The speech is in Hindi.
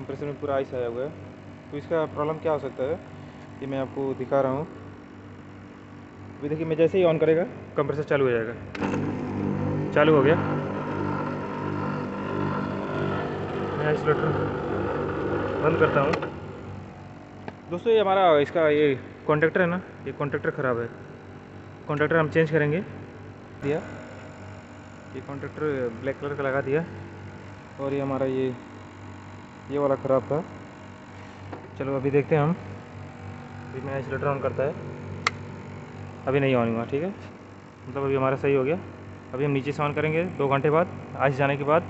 कंप्रेसर में पूरा आइस आया हुआ है। तो इसका प्रॉब्लम क्या हो सकता है कि मैं आपको दिखा रहा हूँ। अभी देखिए, मैं जैसे ही ऑन करेगा, कंप्रेसर चालू हो जाएगा। चालू हो गया। मैं आइसोलेटर बंद करता हूँ। दोस्तों, ये हमारा इसका ये कॉन्ट्रैक्टर है ना, ये कॉन्ट्रैक्टर ख़राब है। कॉन्ट्रैक्टर हम चेंज करेंगे। दिया। ये कॉन्ट्रेक्टर ब्लैक कलर का लगा दिया। और ये हमारा ये ये वाला ख़राब था। चलो अभी देखते हैं हम। अभी मैं आइसोलेटर ऑन करता है। अभी नहीं ऑन हुआ ठीक है? मतलब अभी हमारा सही हो गया। अभी हम नीचे से ऑन करेंगे दो घंटे बाद आइस जाने के बाद।